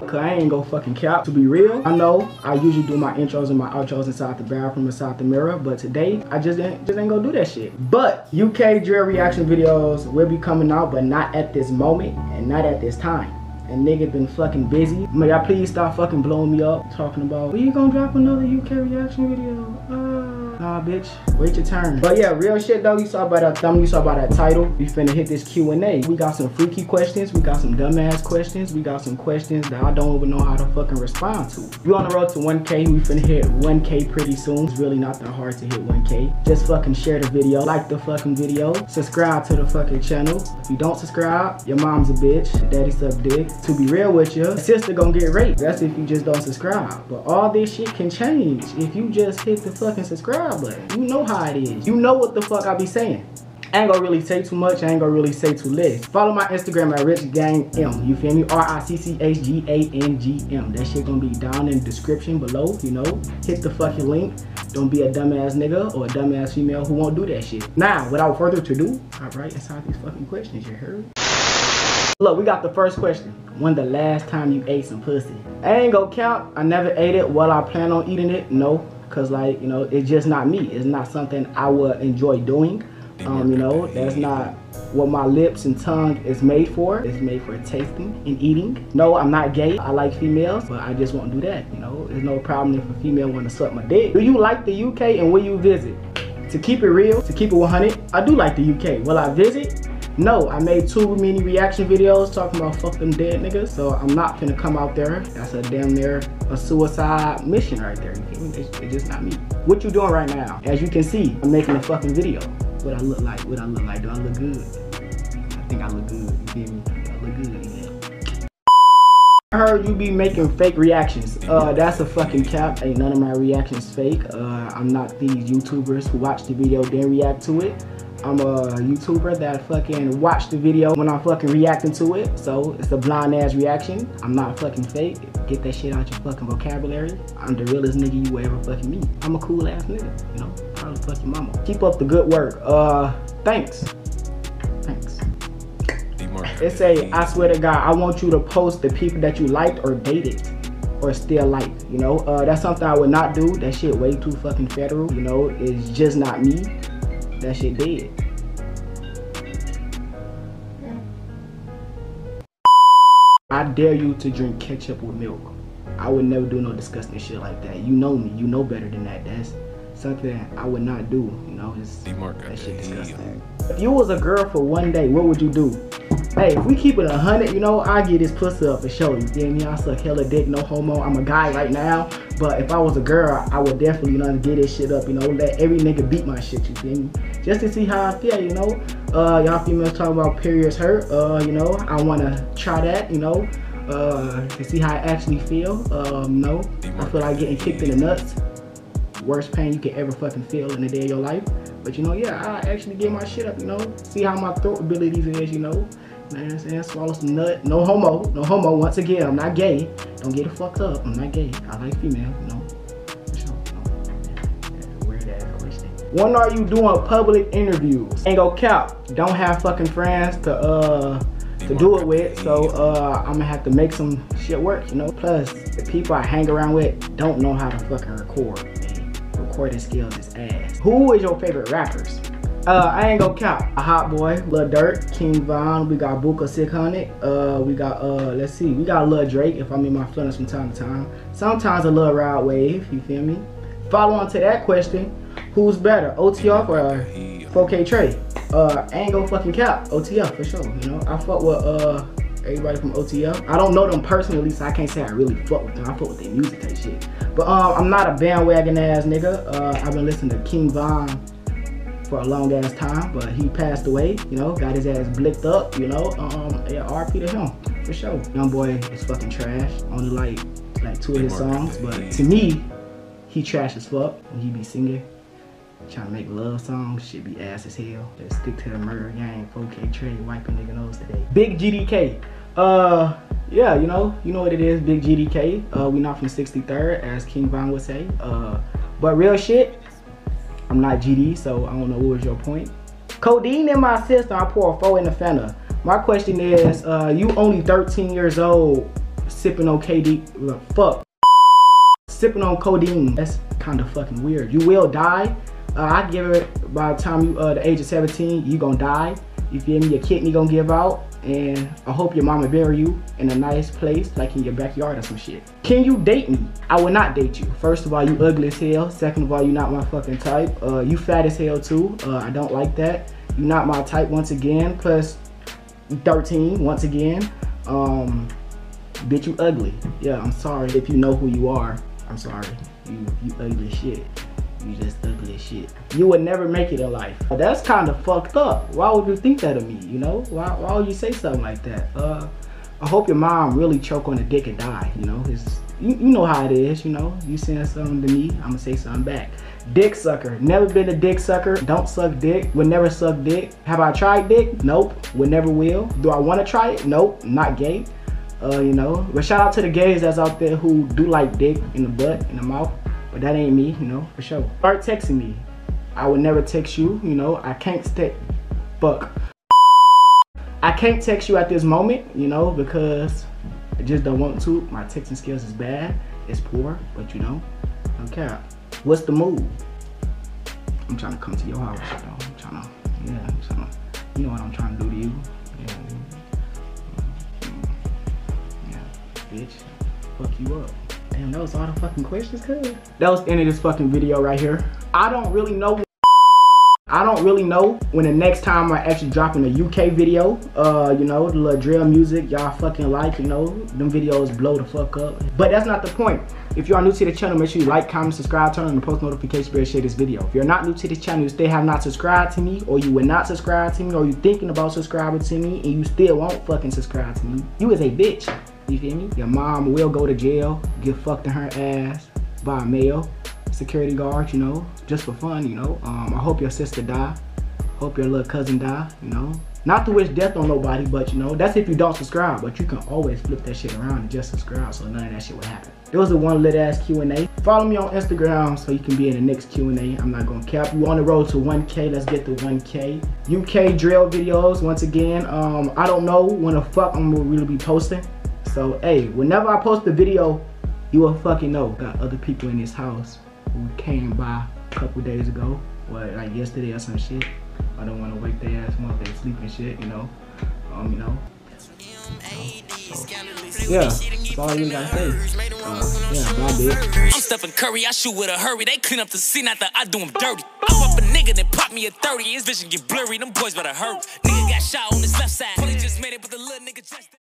Cause I ain't go fucking cap. To be real, I know I usually do my intros and my outros inside the bathroom, inside the mirror, but today I just ain't, just ain't gonna do that shit. But UK drill reaction videos will be coming out, but not at this moment and not at this time and nigga been fucking busy. May I please stop fucking blowing me up talking about, you gonna drop another UK reaction video? Uh, Bitch, wait your turn. But yeah, real shit though, you saw by that thumbnail, you saw by that title. We finna hit this Q&A. We got some freaky questions, we got some dumbass questions, we got some questions that I don't even know how to fucking respond to. We on the road to 1K, we finna hit 1K pretty soon. It's really not that hard to hit 1K. Just fucking share the video, like the fucking video, subscribe to the fucking channel. If you don't subscribe, your mom's a bitch, daddy suck dick. To be real with you, sister gonna get raped. That's if you just don't subscribe. But all this shit can change if you just hit the fucking subscribe subscribe button. You know how it is. You know what the fuck I be saying. I ain't gonna really say too much, I ain't gonna really say too less. Follow my Instagram at Ricch Gang M. You feel me? R-I-C-C-H-G-A-N-G-M. That shit gonna be down in the description below, you know. Hit the fucking link. Don't be a dumbass nigga or a dumbass female who won't do that shit. Now, without further ado, I write inside these fucking questions, you heard? Look, we got the first question. When the last time you ate some pussy? I ain't gonna count. I never ate it. While I plan on eating it? No because like you know it's just not me. It's not something i would enjoy doing. Um, you know that's not what my lips and tongue is made for. It's made for tasting and eating. No i'm not gay. I like females but i just won't do that you know? There's no problem if a female want to suck my dick. Do you like the uk and will you visit? To keep it real to keep it 100 i do like the uk will i visit no, I made too many reaction videos talking about fuck them dead niggas, so I'm not gonna come out there. That's a damn near a suicide mission right there. It's, it's just not me. What you doing right now? As you can see, I'm making a fucking video. What I look like, what I look like, do I look good? I think I look good, you feel me? I look good. I heard you be making fake reactions. Uh, that's a fucking cap. Ain't none of my reactions fake. Uh, I'm not these YouTubers who watch the video then react to it. I'm a YouTuber that fucking watch the video when I'm fucking reacting to it. So it's a blind ass reaction. I'm not fucking fake. Get that shit out your fucking vocabulary. I'm the realest nigga you ever fucking meet. I'm a cool ass nigga, you know? Probably fuck your mama. Keep up the good work. Uh, thanks. Thanks. It say, I swear to God, I want you to post the people that you liked or dated or still like, you know? Uh, that's something I would not do. That shit way too fucking federal, you know? It's just not me that shit dead. I dare you to drink ketchup with milk. I would never do no disgusting shit like that. You know me. You know better than that. That's something I would not do. You know, it's, that shit disgusting. If you was a girl for one day, what would you do? Hey, if we keep it a hundred, you know, I get this pussy up for sure. You feel me? I suck hella dick, no homo. I'm a guy right now. But if I was a girl, I would definitely, you know, get this shit up, you know, let every nigga beat my shit, you feel me? Just to see how I feel, you know? Uh, y'all females talking about periods hurt, uh, you know, I wanna try that, you know, uh, to see how I actually feel. Um, no, I feel like getting kicked in the nuts. Worst pain you could ever fucking feel in a day of your life. But you know, yeah, I actually get my shit up, you know, see how my throat abilities is, you know. Know I'm saying? Swallow some nut. No homo. No homo. Once again, I'm not gay. Don't get it fucked up. I'm not gay. I like female, know. When are you doing public interviews? Ain't go cap. Don't have fucking friends to uh to do it with. So uh I'm gonna have to make some shit work, you know. Plus the people I hang around with don't know how to fucking record. Man. Recording skills is ass. Who is your favorite rappers? Uh, I ain't gonna count. A Hot Boy, Lil Durk, King Von, we got Booka 600. Uh, we got, uh, let's see, we got Lil Drake if I'm in my feelings from time to time. Sometimes a little Rod Wave, you feel me? Follow on to that question, who's better, OTF or 4K Trey? Uh, I ain't gonna fucking cap, OTF for sure, you know? I fuck with, uh, everybody from OTF. I don't know them personally, so I can't say I really fuck with them. I fuck with their music type shit. But um, I'm not a bandwagon ass nigga. Uh, I've been listening to King Von for a long ass time, but he passed away, you know, got his ass blicked up, you know. Um, yeah, RP to him, for sure. Young boy is fucking trash. Only like like two of his songs, but to me, he trash as fuck when he be singing. Trying to make love songs, shit be ass as hell. Let's stick to the murder gang, 4K Trey, wiping nigga nose today. Big GDK. Uh, yeah, you know, you know what it is, Big GDK. Uh, we not from 63rd, as King Von would say. Uh, but real shit, I'm not GD, so I don't know what was your point. Codeine in my system, I pour a four in the Fanta. My question is, uh, you only 13 years old, sipping on KD. Fuck. Sipping on codeine. That's kind of fucking weird. You will die. Uh, I give it by the time you uh the age of 17, you gonna die. You feel me? Your kidney gonna give out. And I hope your mama bury you in a nice place, like in your backyard or some shit. Can you date me? I will not date you. First of all, you ugly as hell. Second of all, you not my fucking type. Uh, you fat as hell too. Uh, I don't like that. You not my type once again. Plus 13 once again. Um, bitch, you ugly. Yeah, I'm sorry if you know who you are. I'm sorry. You, you ugly shit. You just ugly as shit. You would never make it in life. That's kind of fucked up. Why would you think that of me, you know? Why, why would you say something like that? Uh, I hope your mom really choke on a dick and die, you know? It's, you, you know how it is, you know? You saying something to me, I'm gonna say something back. Dick sucker. Never been a dick sucker. Don't suck dick. Would never suck dick. Have I tried dick? Nope. Would never will. Do I want to try it? Nope. Not gay. Uh, you know. But shout out to the gays that's out there who do like dick in the butt, in the mouth. But that ain't me, you know, for sure. Start texting me. I would never text you, you know. I can't text. Fuck. I can't text you at this moment, you know, because I just don't want to. My texting skills is bad. It's poor, but you know, I don't care. What's the move? I'm trying to come to your house, you know. I'm trying to, yeah, I'm trying to, you know what I'm trying to do to you. Yeah, yeah, bitch, fuck you up. Damn, that was all the fucking questions, cuz. That was the end of this fucking video right here. I don't really know I don't really know when the next time I actually dropping a UK video. Uh, you know, the little drill music y'all fucking like, you know, them videos blow the fuck up. But that's not the point. If you are new to the channel, make sure you like, comment, subscribe, turn on the post notifications bell, share this video. If you're not new to this channel, you still have not subscribed to me, or you would not subscribe to me, or you thinking about subscribing to me, and you still won't fucking subscribe to me, you is a bitch. You feel me? Your mom will go to jail, get fucked in her ass by a male security guard, you know, just for fun, you know. Um, I hope your sister die. Hope your little cousin die, you know. Not to wish death on nobody, but you know, that's if you don't subscribe. But you can always flip that shit around and just subscribe so none of that shit will happen. There was the one lit ass Q&A. Follow me on Instagram so you can be in the next Q&A. I'm not gonna cap you on the road to 1K. Let's get to 1K. UK drill videos, once again. Um, I don't know when the fuck I'm gonna really be posting. So, hey, whenever I post a video, you will fucking know. Got other people in this house who came by a couple days ago, what like yesterday or some shit. I don't want to wake their ass up, they sleep and shit, you know. Um, you know. Yeah, that's all you gotta say. Uh, yeah. I'm Stephen Curry, I shoot with a hurry. They clean up the scene after I do them dirty. I up a nigga, then pop me a 30. His vision get blurry, them boys better hurt. Nigga got shot on his left side. Only just made it, but the little nigga just.